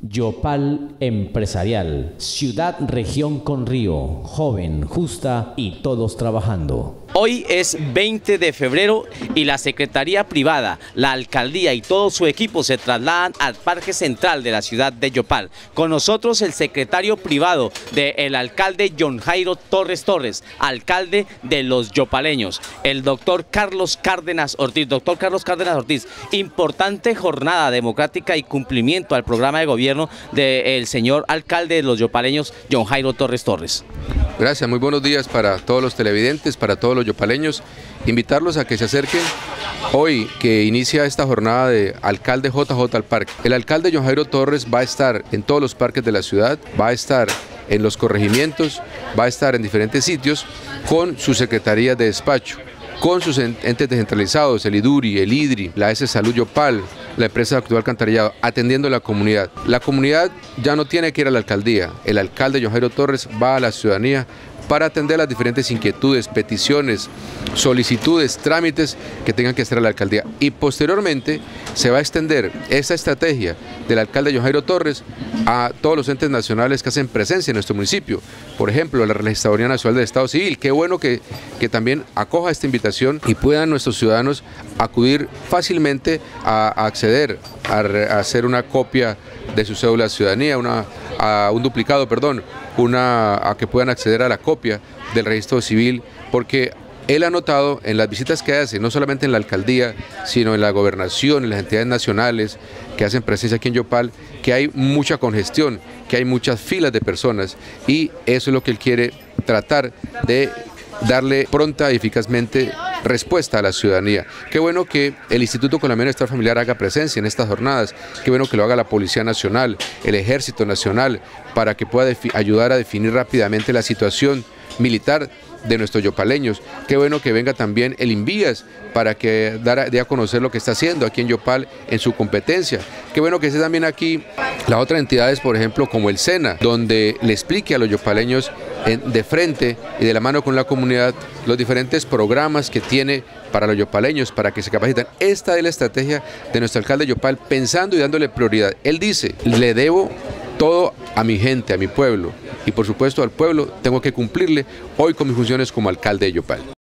Yopal Empresarial, ciudad región con río, joven, justa y todos trabajando. Hoy es 20 de febrero y la Secretaría Privada, la Alcaldía y todo su equipo se trasladan al Parque Central de la ciudad de Yopal. Con nosotros el secretario privado del alcalde John Jairo Torres Torres, alcalde de los yopaleños, el doctor Carlos Cárdenas Ortiz. Doctor Carlos Cárdenas Ortiz, importante jornada democrática y cumplimiento al programa de gobierno del señor alcalde de los yopaleños, John Jairo Torres Torres. Gracias, muy buenos días para todos los televidentes, para todos los yopaleños. Invitarlos a que se acerquen hoy que inicia esta jornada de alcalde JJ al parque. El alcalde John Jairo Torres va a estar en todos los parques de la ciudad, va a estar en los corregimientos, va a estar en diferentes sitios con su secretaría de despacho con sus entes descentralizados, el IDURI, el IDRI, la S Salud Yopal, la empresa actual alcantarillado, atendiendo a la comunidad. La comunidad ya no tiene que ir a la alcaldía, el alcalde John Torres va a la ciudadanía para atender las diferentes inquietudes, peticiones, solicitudes, trámites que tengan que hacer a la alcaldía. Y posteriormente se va a extender esa estrategia del alcalde John Torres a todos los entes nacionales que hacen presencia en nuestro municipio. Por ejemplo, la Registraduría Nacional del Estado Civil. Qué bueno que, que también acoja esta invitación y puedan nuestros ciudadanos acudir fácilmente a, acceder a, hacer una copia de su cédula de ciudadanía, una, a un duplicado, perdón, una, a que puedan acceder a la copia del registro civil, porque él ha notado en las visitas que hace, no solamente en la alcaldía, sino en la gobernación, en las entidades nacionales que hacen presencia aquí en Yopal, que hay mucha congestión, que hay muchas filas de personas y eso es lo que él quiere tratar de darle pronta y eficazmente respuesta a la ciudadanía. Qué bueno que el Instituto Colombiano de Estado Familiar haga presencia en estas jornadas, qué bueno que lo haga la Policía Nacional, el Ejército Nacional, para que pueda ayudar a definir rápidamente la situación militar de nuestros yopaleños. Qué bueno que venga también el Invías para que dé a conocer lo que está haciendo aquí en Yopal en su competencia. Qué bueno que esté también aquí las otras entidades, por ejemplo, como el SENA, donde le explique a los yopaleños de frente y de la mano con la comunidad los diferentes programas que tiene para los yopaleños, para que se capaciten. Esta es la estrategia de nuestro alcalde Yopal, pensando y dándole prioridad. Él dice, le debo todo a mi gente, a mi pueblo, y por supuesto al pueblo tengo que cumplirle hoy con mis funciones como alcalde de Yopal.